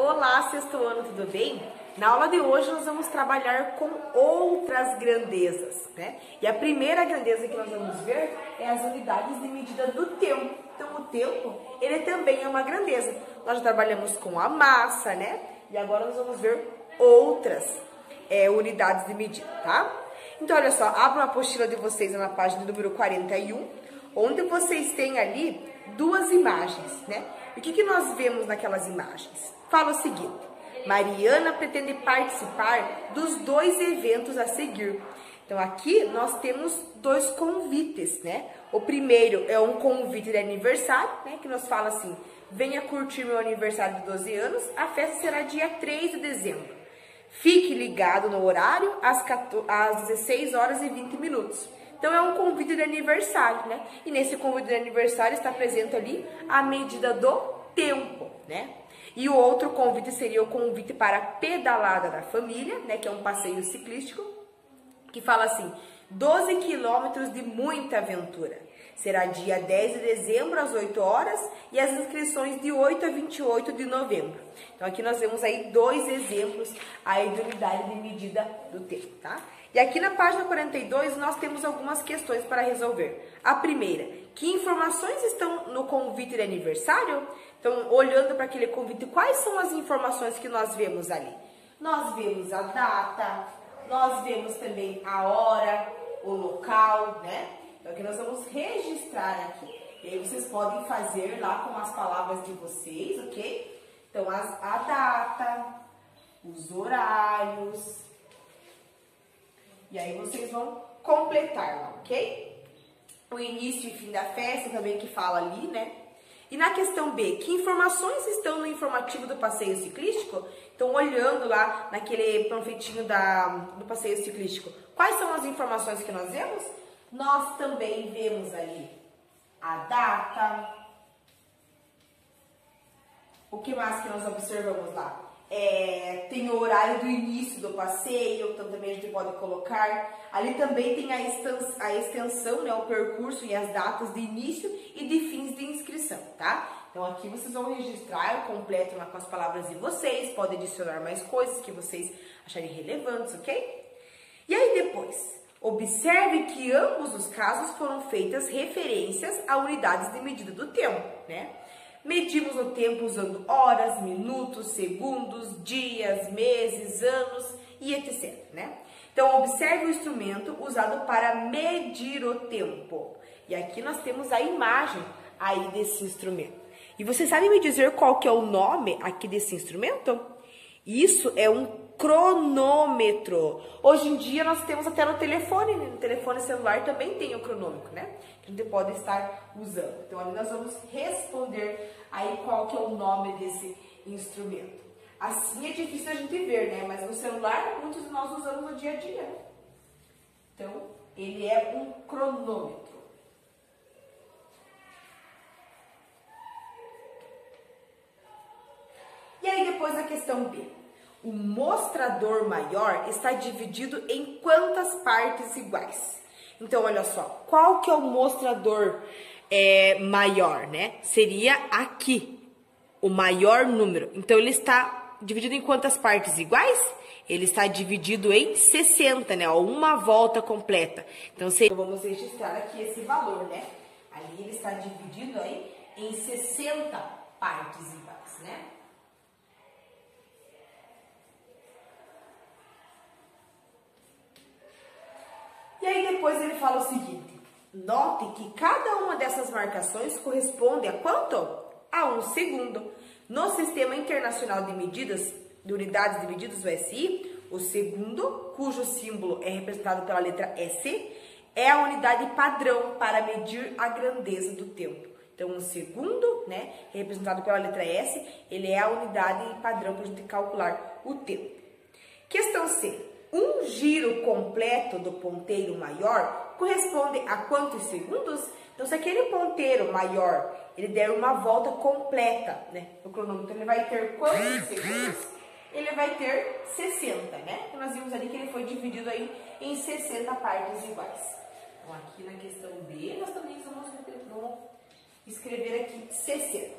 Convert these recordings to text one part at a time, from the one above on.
Olá, sexto ano, tudo bem? Na aula de hoje nós vamos trabalhar com outras grandezas, né? E a primeira grandeza que nós vamos ver é as unidades de medida do tempo. Então o tempo, ele também é uma grandeza. Nós já trabalhamos com a massa, né? E agora nós vamos ver outras é, unidades de medida, tá? Então olha só, abra uma apostila de vocês na página número 41, onde vocês têm ali duas imagens, né? O que, que nós vemos naquelas imagens? Fala o seguinte, Mariana pretende participar dos dois eventos a seguir. Então aqui nós temos dois convites, né? O primeiro é um convite de aniversário, né? Que nos fala assim, venha curtir meu aniversário de 12 anos, a festa será dia 3 de dezembro. Fique ligado no horário às, 14, às 16 horas e 20 minutos. Então é um convite de aniversário, né? E nesse convite de aniversário está presente ali a medida do tempo, né? E o outro convite seria o convite para a pedalada da família, né? Que é um passeio ciclístico, que fala assim: 12 quilômetros de muita aventura. Será dia 10 de dezembro às 8 horas e as inscrições de 8 a 28 de novembro. Então aqui nós temos aí dois exemplos aí de unidade de medida do tempo, tá? E aqui na página 42 nós temos algumas questões para resolver. A primeira, que informações estão no convite de aniversário? Então, olhando para aquele convite, quais são as informações que nós vemos ali? Nós vemos a data, nós vemos também a hora, o local, né? Então, aqui nós vamos registrar aqui. E aí vocês podem fazer lá com as palavras de vocês, ok? Então, as, a data, os horários. E aí vocês vão completar ok? O início e fim da festa também que fala ali, né? E na questão B, que informações estão no informativo do passeio ciclístico? Então, olhando lá naquele panfletinho da, do passeio ciclístico, quais são as informações que nós vemos? Nós também vemos ali a data. O que mais que nós observamos lá? É, tem o horário do início do passeio, então também a gente pode colocar. Ali também tem a extensão, a extensão né, o percurso e as datas de início e de fins de inscrição, tá? Então aqui vocês vão registrar, eu completo lá com as palavras de vocês, pode adicionar mais coisas que vocês acharem relevantes, ok? E aí depois, observe que ambos os casos foram feitas referências a unidades de medida do tempo, né? Medimos o tempo usando horas, minutos, segundos, dias, meses, anos e etc. Né? Então, observe o instrumento usado para medir o tempo. E aqui nós temos a imagem aí desse instrumento. E você sabe me dizer qual que é o nome aqui desse instrumento? Isso é um cronômetro. Hoje em dia nós temos até no telefone, né? no telefone celular também tem o cronômetro, né? Que a gente pode estar usando. Então ali nós vamos responder aí qual que é o nome desse instrumento. Assim é difícil a gente ver, né? Mas no celular muitos de nós usamos no dia a dia. Então ele é um cronômetro. E aí depois a questão B. O mostrador maior está dividido em quantas partes iguais? Então, olha só, qual que é o mostrador é, maior, né? Seria aqui, o maior número. Então, ele está dividido em quantas partes iguais? Ele está dividido em 60, né? Uma volta completa. Então, seria... vamos registrar aqui esse valor, né? Ali ele está dividido aí em 60 partes iguais, né? E aí depois ele fala o seguinte: note que cada uma dessas marcações corresponde a quanto? A um segundo. No Sistema Internacional de Medidas, de Unidades de Medidas, o SI, o segundo, cujo símbolo é representado pela letra S, é a unidade padrão para medir a grandeza do tempo. Então, o segundo, né, representado pela letra S, ele é a unidade padrão para a gente calcular o tempo. Questão C um giro completo do ponteiro maior corresponde a quantos segundos? Então, se aquele ponteiro maior ele der uma volta completa né, no cronômetro, ele vai ter quantos segundos? Ele vai ter 60, né? Então, nós vimos ali que ele foi dividido aí em 60 partes iguais. Então, aqui na questão B, nós também vamos escrever aqui 60.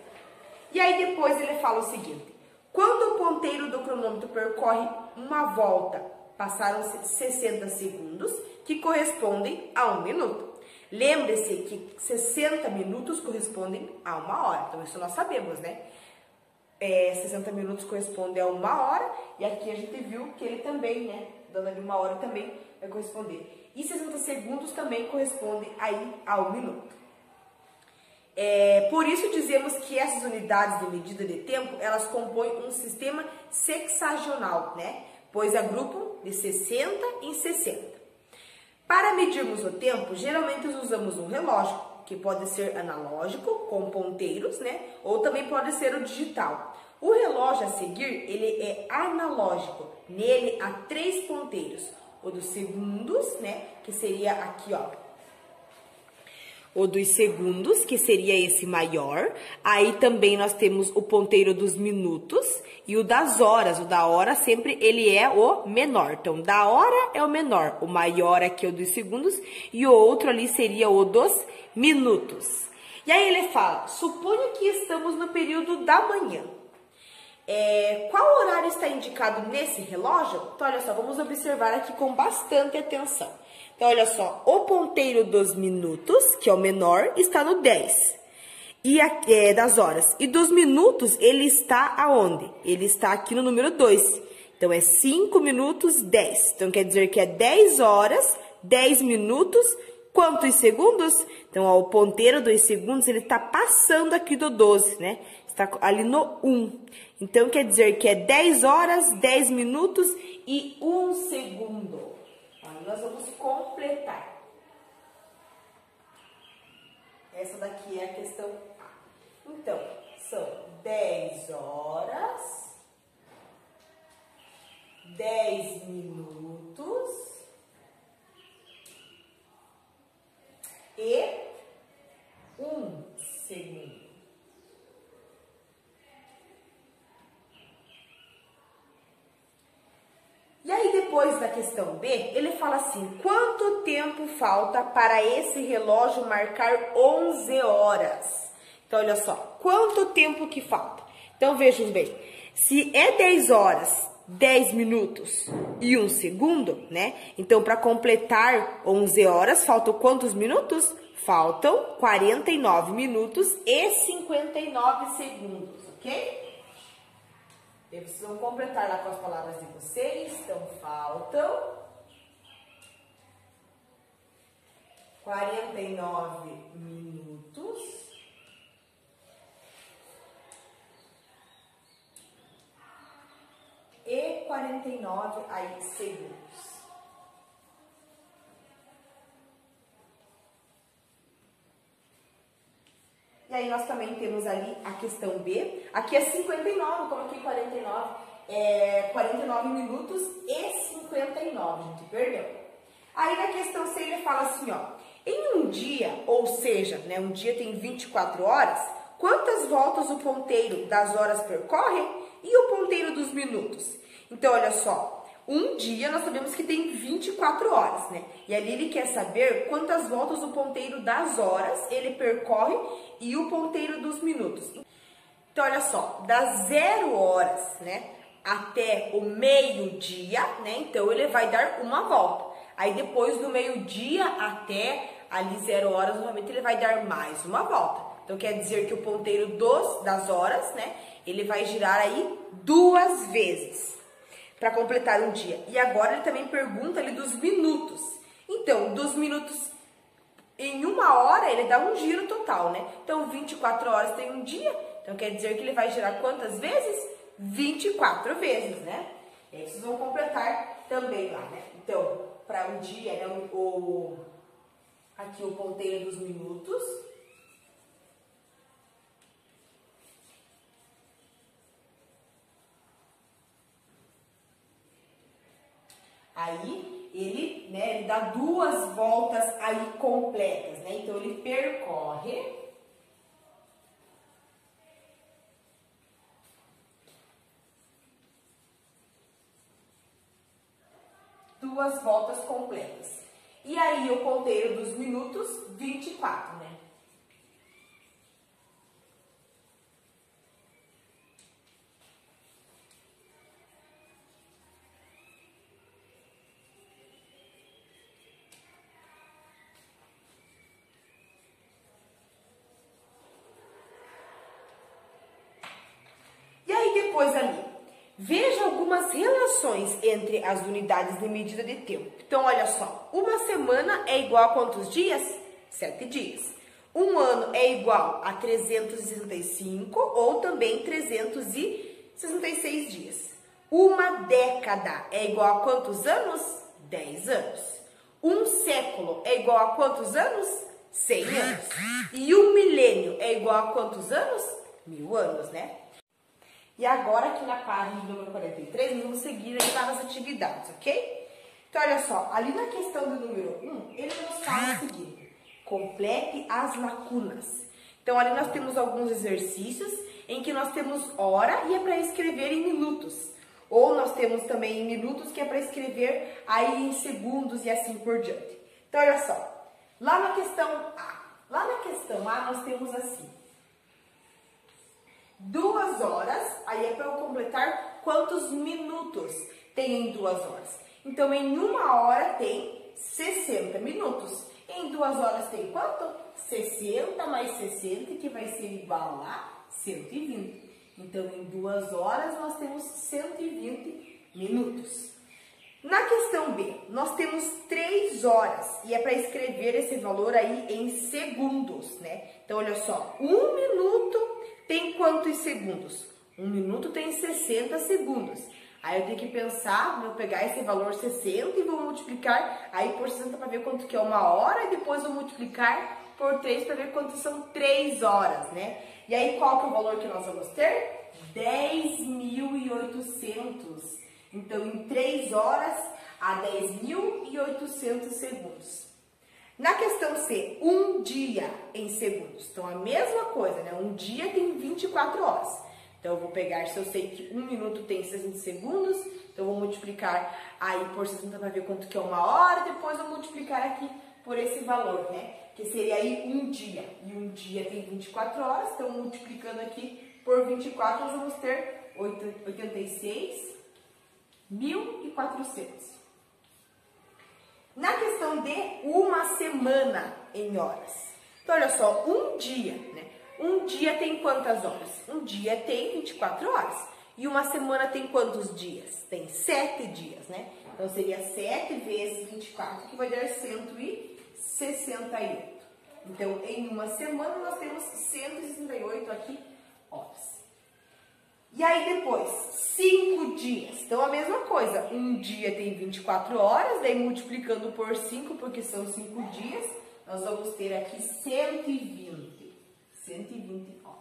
E aí, depois ele fala o seguinte, Quando o ponteiro do cronômetro percorre uma volta, passaram-se 60 segundos, que correspondem a um minuto. Lembre-se que 60 minutos correspondem a uma hora. Então, isso nós sabemos, né? É, 60 minutos corresponde a uma hora, e aqui a gente viu que ele também, né? Dando ali uma hora também vai corresponder. E 60 segundos também corresponde aí a um minuto. É, por isso dizemos que essas unidades de medida de tempo, elas compõem um sistema sexagenal, né? Pois agrupam de 60 em 60. Para medirmos o tempo, geralmente usamos um relógio, que pode ser analógico, com ponteiros, né? Ou também pode ser o digital. O relógio a seguir, ele é analógico. Nele há três ponteiros. O dos segundos, né? Que seria aqui, ó, o dos segundos, que seria esse maior. Aí também nós temos o ponteiro dos minutos e o das horas. O da hora sempre ele é o menor. Então, da hora é o menor. O maior aqui é o dos segundos e o outro ali seria o dos minutos. E aí ele fala, suponha que estamos no período da manhã. É, qual horário está indicado nesse relógio? Então, olha só, vamos observar aqui com bastante atenção. Então, olha só, o ponteiro dos minutos, que é o menor, está no 10. E a, é, das horas. E dos minutos, ele está aonde? Ele está aqui no número 2. Então, é 5 minutos 10. Então, quer dizer que é 10 horas, 10 minutos, quantos segundos? Então, ó, o ponteiro dos segundos, ele está passando aqui do 12, né? Está ali no 1. Então, quer dizer que é 10 horas, 10 minutos e 1 segundo nós vamos completar. Essa daqui é a questão. Então, são 10 horas, 10 minutos e 1 segundo. E aí, depois da questão B, ele fala assim: quanto tempo falta para esse relógio marcar 11 horas? Então, olha só, quanto tempo que falta? Então, vejam bem: se é 10 horas, 10 minutos e 1 segundo, né? Então, para completar 11 horas, faltam quantos minutos? Faltam 49 minutos e 59 segundos, ok? E vocês vão completar lá com as palavras de vocês. Então, faltam 49 minutos. E 49 aí segundos. E aí nós também temos ali a questão B. Aqui é 59, coloquei 49. É 49 minutos e 59, gente, perdeu. Aí na questão C ele fala assim, ó. Em um dia, ou seja, né, um dia tem 24 horas, quantas voltas o ponteiro das horas percorre e o ponteiro dos minutos? Então, olha só, um dia nós sabemos que tem 24 horas, né? E ali ele quer saber quantas voltas o ponteiro das horas ele percorre e o ponteiro dos minutos. Então, olha só, das zero horas, né, até o meio-dia, né? Então, ele vai dar uma volta. Aí, depois do meio-dia até ali zero horas, novamente ele vai dar mais uma volta. Então, quer dizer que o ponteiro dos, das horas, né, ele vai girar aí duas vezes para completar um dia. E agora ele também pergunta ali dos minutos. Então, dos minutos em uma hora ele dá um giro total, né? Então, 24 horas tem um dia. Então, quer dizer que ele vai girar quantas vezes? 24 vezes, né? E aí vocês vão completar também lá, né? Então, para um dia, né? O, aqui o ponteiro dos minutos. Aí ele, né, ele dá duas voltas aí completas, né? Então ele percorre duas voltas completas. E aí o ponteiro dos minutos 24, né? Relações entre as unidades de medida de tempo. Então, olha só, uma semana é igual a quantos dias? Sete dias. Um ano é igual a 365 ou também 366 dias. Uma década é igual a quantos anos? 10 anos. Um século é igual a quantos anos? 100 anos. E um milênio é igual a quantos anos? Mil anos, né? E agora aqui na página número 43, nós vamos seguir as atividades, ok? Então, olha só, ali na questão do número 1, ele nos fala o seguinte, complete as lacunas. Então, ali nós temos alguns exercícios em que nós temos hora e é para escrever em minutos. Ou nós temos também em minutos que é para escrever aí em segundos e assim por diante. Então, olha só, lá na questão A, lá na questão A nós temos assim, duas horas, aí é para eu completar quantos minutos tem em duas horas. Então, em uma hora tem 60 minutos. Em duas horas tem quanto? 60 mais 60, que vai ser igual a 120. Então, em duas horas, nós temos 120 minutos. Na questão B, nós temos 3 horas e é para escrever esse valor aí em segundos, né? Então, olha só, um minuto tem quantos segundos? Um minuto tem 60 segundos. Aí eu tenho que pensar, vou pegar esse valor 60 e vou multiplicar aí por 60 para ver quanto que é uma hora e depois vou multiplicar por 3 para ver quanto são 3 horas, né? E aí qual que é o valor que nós vamos ter? 10.800. Então, em 3 horas, há 10.800 segundos. Na questão C, um dia em segundos. Então, a mesma coisa, né? Um dia tem 24 horas. Então, eu vou pegar, se eu sei que um minuto tem 60 segundos, então eu vou multiplicar aí por 60 para ver quanto que é uma hora, depois eu vou multiplicar aqui por esse valor, né? Que seria aí um dia. E um dia tem 24 horas, então multiplicando aqui por 24, nós vamos ter 86.400. Na questão de uma semana em horas. Então, olha só, um dia, né? Um dia tem quantas horas? Um dia tem 24 horas. E uma semana tem quantos dias? Tem 7 dias, né? Então, seria 7 vezes 24, que vai dar 168. Então, em uma semana, nós temos 168 aqui horas. E aí depois, cinco dias. Então, a mesma coisa. Um dia tem 24 horas, daí multiplicando por 5, porque são cinco dias, nós vamos ter aqui 120. 120 horas.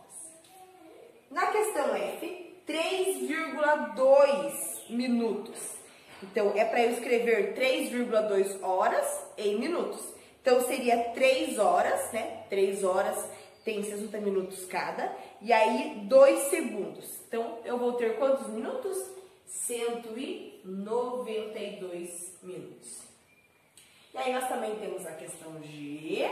Na questão F, 3,2 minutos. Então, é para eu escrever 3,2 horas em minutos. Então, seria 3 horas, né? 3 horas tem 60 minutos cada, e aí 2 segundos. Então, eu vou ter quantos minutos? 192 minutos. E aí, nós também temos a questão G.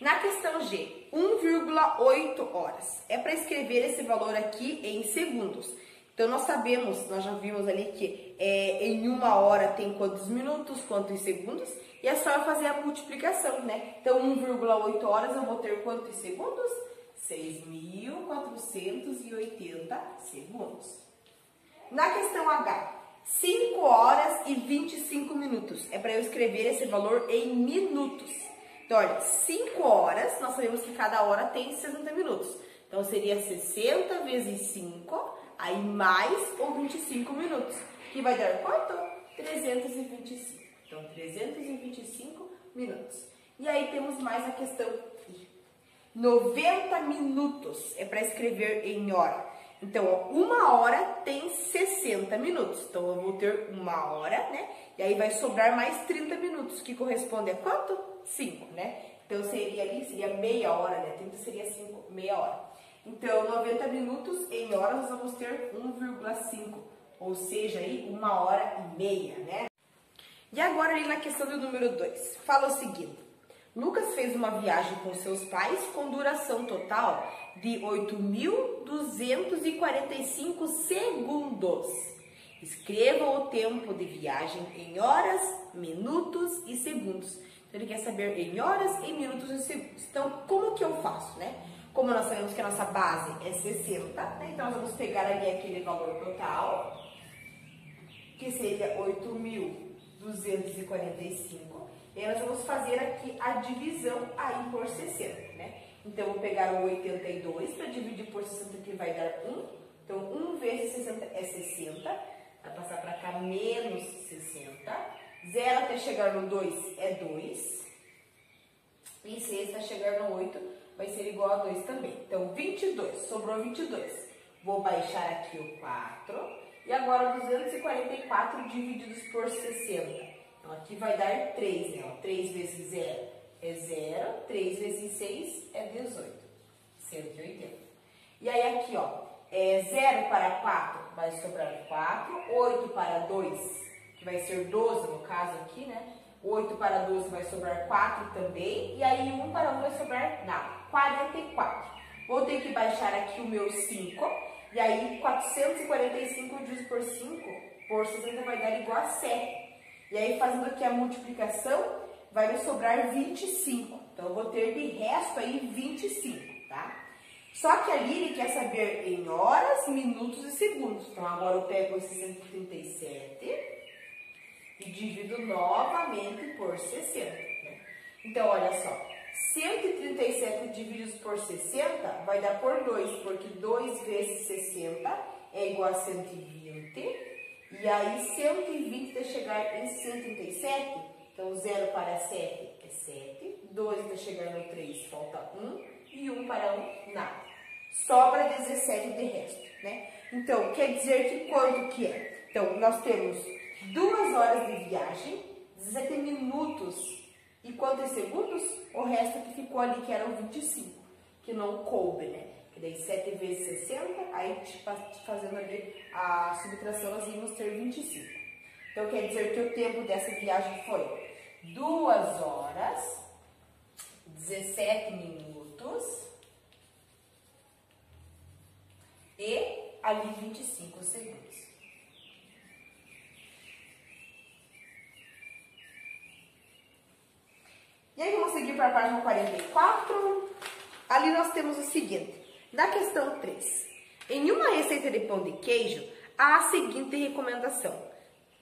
Na questão G, 1,8 horas. É para escrever esse valor aqui em segundos. Então, nós sabemos, nós já vimos ali que é, em uma hora tem quantos minutos, quantos segundos, e é só fazer a multiplicação, né? Então, 1,8 horas eu vou ter quantos segundos? 6.480 segundos. Na questão H, 5 horas e 25 minutos. É para eu escrever esse valor em minutos. Então, olha, 5 horas, nós sabemos que cada hora tem 60 minutos. Então, seria 60 vezes 5 Aí mais ou 25 minutos, que vai dar quanto? 325. Então, 325 minutos. E aí temos mais a questão 90 minutos é para escrever em hora. Então, ó, uma hora tem 60 minutos. Então, eu vou ter uma hora, né? E aí vai sobrar mais 30 minutos, que corresponde a quanto? 5, né? Então, seria ali, seria meia hora, né? 30 seria 5, meia hora. Então, 90 minutos em horas nós vamos ter 1,5, ou seja, aí uma hora e meia, né? E agora ali na questão do número 2, fala o seguinte. Lucas fez uma viagem com seus pais com duração total de 8.245 segundos. Escreva o tempo de viagem em horas, minutos e segundos. Então, ele quer saber em horas, em minutos e segundos. Então, como que eu faço, né? Como nós sabemos que a nossa base é 60, né? então nós vamos pegar ali aquele valor total, que seria 8.245. E aí nós vamos fazer aqui a divisão aí por 60, né? Então, eu vou pegar o 82 para dividir por 60, que vai dar 1. Então, 1 vezes 60 é 60. Vai passar para cá, menos 60. 0 até chegar no 2 é 2. E 6 até chegar no 8 vai ser igual a 2 também. Então, 22, sobrou 22. Vou baixar aqui o 4. E agora, 244 divididos por 60. Então, aqui vai dar 3, né? 3 vezes 0 é 0. 3 vezes 6 é 18. 180. E aí, aqui, ó. É 0 para 4 vai sobrar 4. 8 para 2, que vai ser 12 no caso aqui, né? 8 para 12 vai sobrar 4 também. E aí, 1 para 1 vai sobrar nada. 44. Vou ter que baixar aqui o meu 5. E aí, 445 dividido por 5 por 60 vai dar igual a 7. E aí, fazendo aqui a multiplicação, vai me sobrar 25. Então, eu vou ter de resto aí 25, tá? Só que ali ele quer saber em horas, minutos e segundos. Então, agora eu pego esse 137 e divido novamente por 60. Né? Então, olha só. 137 divididos por 60 vai dar por 2, porque 2 vezes 60 é igual a 120. E aí, 120 até chegar em 137, então 0 para 7 é 7, 2 até chegar no 3 falta 1, e 1 para 1, nada. Sobra 17 de resto, né? Então, quer dizer que quanto que é? Então, nós temos 2 horas de viagem, 17 minutos e quantos segundos? O resto que ficou ali, que eram 25, que não coube, né? que daí 7 vezes 60, aí fazendo ali a subtração nós íamos ter 25. Então quer dizer que o tempo dessa viagem foi 2 horas, 17 minutos e ali 25 segundos. E aí vamos seguir para a página 44. Ali nós temos o seguinte. Na questão 3, em uma receita de pão de queijo, há a seguinte recomendação.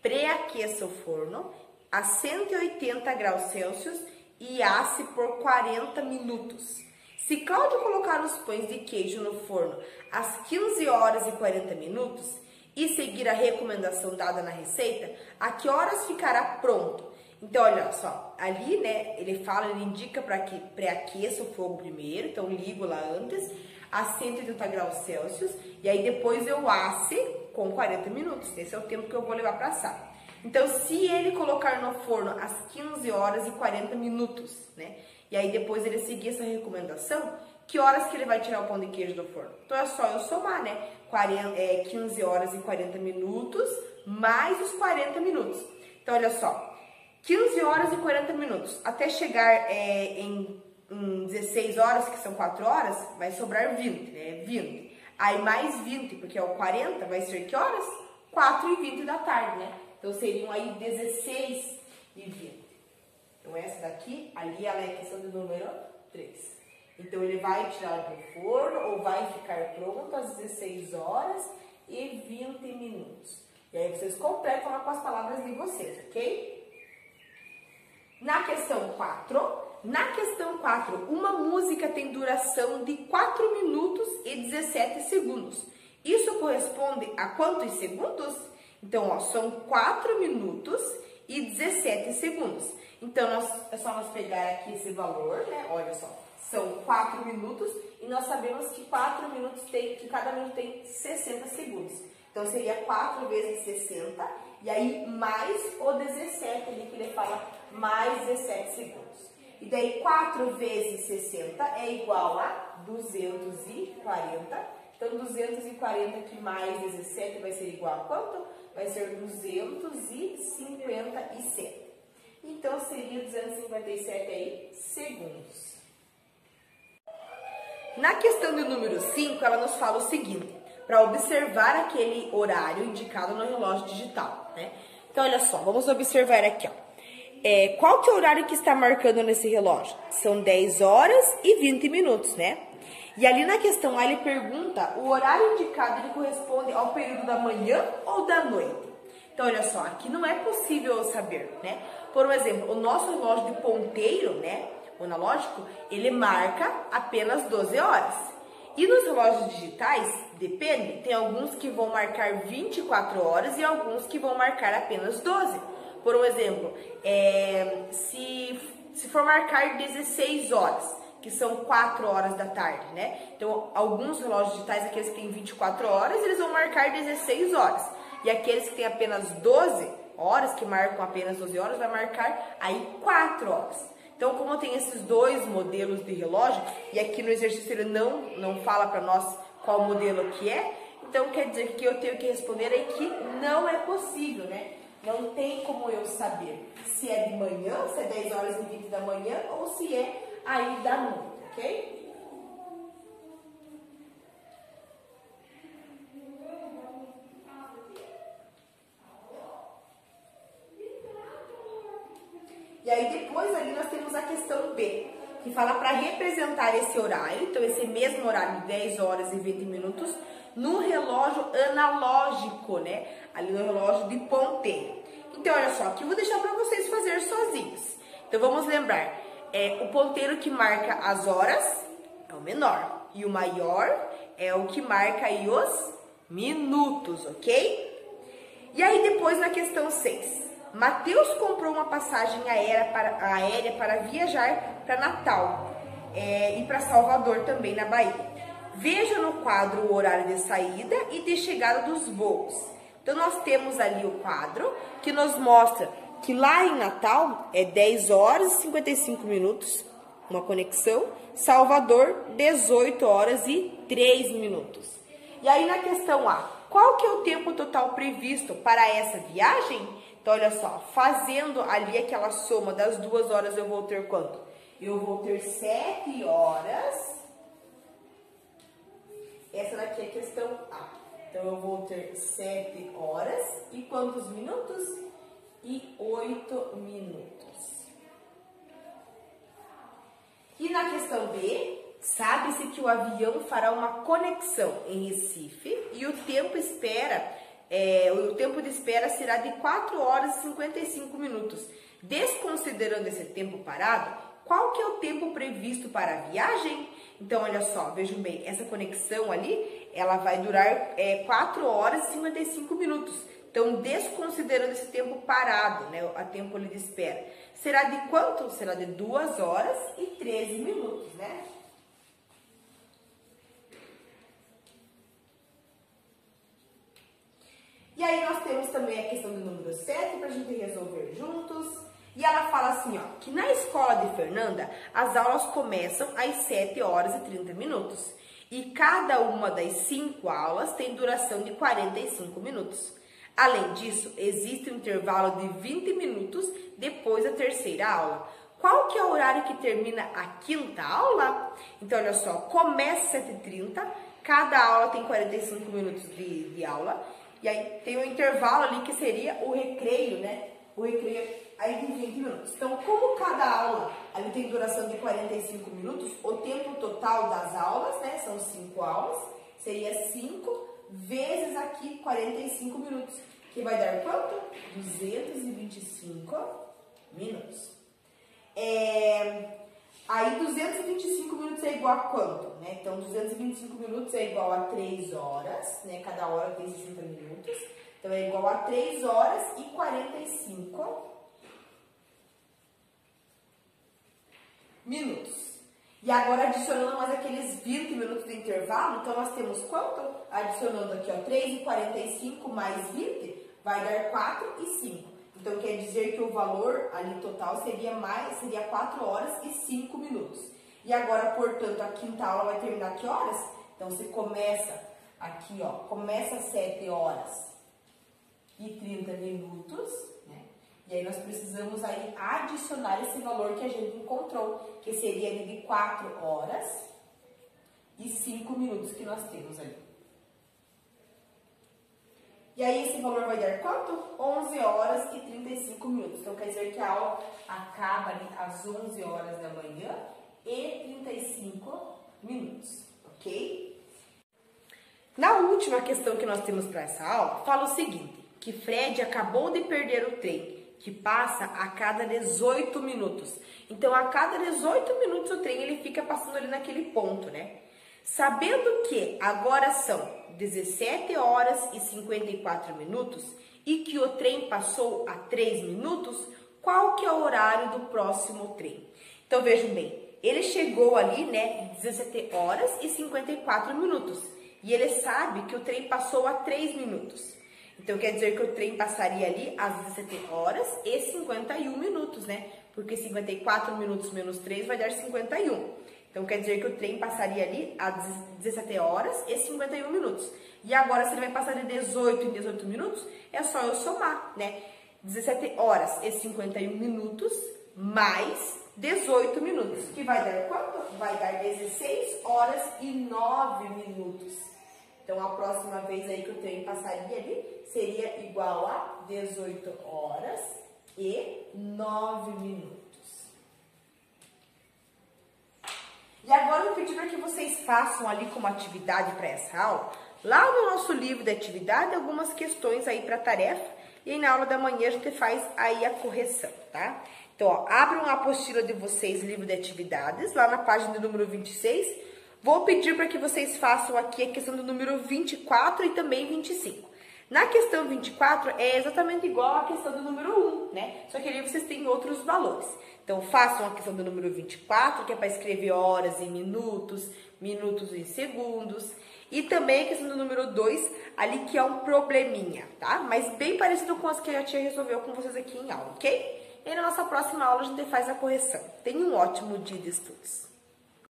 Pré-aqueça o forno a 180 graus Celsius e asse por 40 minutos. Se Cláudio colocar os pães de queijo no forno às 15 horas e 40 minutos e seguir a recomendação dada na receita, a que horas ficará pronto? Então, olha só, ali, né, ele fala, ele indica para que pré-aqueça o fogo primeiro, então ligo lá antes a 180 graus Celsius e aí depois eu asse com 40 minutos. Esse é o tempo que eu vou levar para assar. Então, se ele colocar no forno às 15 horas e 40 minutos, né? E aí depois ele seguir essa recomendação, que horas que ele vai tirar o pão de queijo do forno? Então é só eu somar, né? 40, é, 15 horas e 40 minutos mais os 40 minutos. Então, olha só, 15 horas e 40 minutos até chegar é, em em 16 horas, que são 4 horas, vai sobrar 20, né? 20. Aí mais 20, porque é o 40, vai ser que horas? 4 e 20 da tarde, né? Então seriam aí 16 e 20. Então essa daqui, ali ela é questão de número 3. Então ele vai tirar do forno ou vai ficar pronto às 16 horas e 20 minutos. E aí vocês completam com as palavras de vocês, ok? Na questão 4, na questão 4, uma música tem duração de 4 minutos e 17 segundos. Isso corresponde a quantos segundos? Então, ó, são 4 minutos e 17 segundos. Então, nós, é só nós pegar aqui esse valor, né? Olha só, são 4 minutos e nós sabemos que 4 minutos tem, que cada minuto tem 60 segundos. Então, seria 4 vezes 60 e aí mais o 17 ali que ele fala mais 17 segundos. E daí 4 vezes 60 é igual a 240. Então, 240 aqui mais 17 vai ser igual a quanto? Vai ser 257. Então, seria 257 aí segundos. Na questão do número 5, ela nos fala o seguinte, para observar aquele horário indicado no relógio digital, né? Então, olha só, vamos observar aqui, ó. É, qual que é o horário que está marcando nesse relógio? São 10 horas e 20 minutos, né? E ali na questão A ele pergunta, o horário indicado ele corresponde ao período da manhã ou da noite? Então, olha só, aqui não é possível saber, né? Por exemplo, o nosso relógio de ponteiro, né, analógico, ele marca apenas 12 horas. E nos relógios digitais, depende, tem alguns que vão marcar 24 horas e alguns que vão marcar apenas 12. Por um exemplo, é, se, se for marcar 16 horas, que são 4 horas da tarde, né? Então, alguns relógios digitais, aqueles que têm 24 horas, eles vão marcar 16 horas. E aqueles que têm apenas 12 horas, que marcam apenas 12 horas, vai marcar aí 4 horas. Então, como tem esses dois modelos de relógio, e aqui no exercício ele não, não fala para nós qual modelo que é, então quer dizer que eu tenho que responder aí que não é possível, né? Não tem como eu saber se é de manhã, se é 10 horas e 20 da manhã, ou se é aí da noite, ok? E aí depois ali nós temos a questão B, que fala para representar esse horário, então esse mesmo horário de 10 horas e 20 minutos, no relógio analógico, né? Ali no relógio de ponteiro. Então, olha só, aqui eu vou deixar para vocês fazer sozinhos. Então, vamos lembrar, é o ponteiro que marca as horas é o menor e o maior é o que marca aí os minutos, ok? E aí depois na questão 6, Mateus comprou uma passagem aérea para, aérea para viajar para Natal é, e para Salvador também, na Bahia. Veja no quadro o horário de saída e de chegada dos voos. Então, nós temos ali o quadro que nos mostra que lá em Natal é 10 horas e 55 minutos, uma conexão. Salvador, 18 horas e 3 minutos. E aí na questão A, qual que é o tempo total previsto para essa viagem? Então, olha só, fazendo ali aquela soma das duas horas, eu vou ter quanto? Eu vou ter sete horas. Essa daqui é a questão A. Então, eu vou ter sete horas e quantos minutos? E oito minutos. E na questão B, sabe-se que o avião fará uma conexão em Recife e o tempo espera é, o tempo de espera será de 4 horas e 55 minutos. Desconsiderando esse tempo parado, qual que é o tempo previsto para a viagem? Então, olha só, vejam bem, essa conexão ali, ela vai durar é, 4 horas e 55 minutos. Então, desconsiderando esse tempo parado, né, a tempo de espera, será de quanto? Será de 2 horas e 13 minutos, né? E aí nós temos também a questão do número 7 para a gente resolver juntos. E ela fala assim, ó, que na escola de Fernanda, as aulas começam às 7 horas e 30 minutos. E cada uma das cinco aulas tem duração de 45 minutos. Além disso, existe um intervalo de 20 minutos depois da terceira aula. Qual que é o horário que termina a quinta aula? Então, olha só, começa às 7h30, cada aula tem 45 minutos de, de aula e aí tem um intervalo ali que seria o recreio, né? O recreio aí de 20 minutos. Então, como cada aula ali tem duração de 45 minutos, o tempo total das aulas, né? São 5 aulas, seria 5 vezes aqui 45 minutos. Que vai dar quanto? 225 minutos. É, Aí 225 minutos é igual a quanto? Né? Então, 225 minutos é igual a 3 horas, né? Cada hora tem 60 minutos. Então, é igual a 3 horas e 45 minutos. E agora, adicionando mais aqueles 20 minutos de intervalo, então nós temos quanto? Adicionando aqui, ó, 3 e 45 mais 20, vai dar 4 e 5. Então quer dizer que o valor ali total seria mais, seria 4 horas e 5 minutos. E agora, portanto, a quinta aula vai terminar que horas? Então você começa aqui, ó, começa às 7 horas e 30 minutos, né? E aí nós precisamos aí adicionar esse valor que a gente encontrou, que seria ali de 4 horas e 5 minutos que nós temos ali. E aí esse valor vai dar quanto? 11 horas e 35 minutos. Então quer dizer que a aula acaba ali às 11 horas da manhã e 35 minutos, ok? Na última questão que nós temos para essa aula, fala o seguinte, que Fred acabou de perder o trem, que passa a cada 18 minutos. Então, a cada 18 minutos o trem ele fica passando ali naquele ponto, né? Sabendo que agora são 17 horas e 54 minutos e que o trem passou a 3 minutos, qual que é o horário do próximo trem? Então, vejam bem, ele chegou ali, né, 17 horas e 54 minutos. E ele sabe que o trem passou a 3 minutos. Então quer dizer que o trem passaria ali às 17 horas e 51 minutos, né? Porque 54 minutos menos 3 vai dar 51. Então quer dizer que o trem passaria ali às 17 horas e 51 minutos. E agora, se ele vai passar de 18 em 18 minutos, é só eu somar, né? 17 horas e 51 minutos mais 18 minutos, que vai dar quanto? Vai dar 16 horas e 9 minutos. Então, a próxima vez aí que o trem passaria ali seria igual a 18 horas e 9 minutos. E agora eu pedi para que vocês façam ali como atividade para essa aula, lá no nosso livro de atividade, algumas questões aí para tarefa, e aí na aula da manhã a gente faz aí a correção, tá? Então, ó, abram a apostila de vocês, livro de atividades, lá na página número 26. Vou pedir para que vocês façam aqui a questão do número 24 e também 25. Na questão 24 é exatamente igual à questão do número 1, né? Só que ali vocês têm outros valores. Então, façam a questão do número 24, que é para escrever horas em minutos, minutos em segundos. E também a questão do número 2, ali que é um probleminha, tá? Mas bem parecido com as que a tia resolveu com vocês aqui em aula, ok? E na nossa próxima aula a gente faz a correção. Tenha um ótimo dia de estudos.